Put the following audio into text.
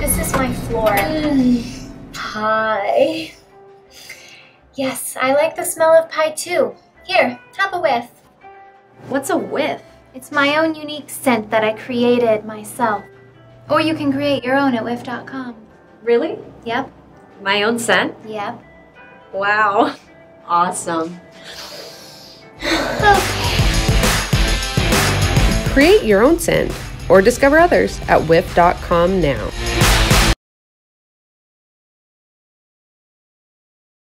This is my floor. Pie. Yes, I like the smell of pie too. Here, have a whiff. What's a whiff? It's my own unique scent that I created myself. Or you can create your own at whiff.com. Really? Yep, My own scent? yep. Wow. Awesome. Create your own scent or discover others at whiff.com now.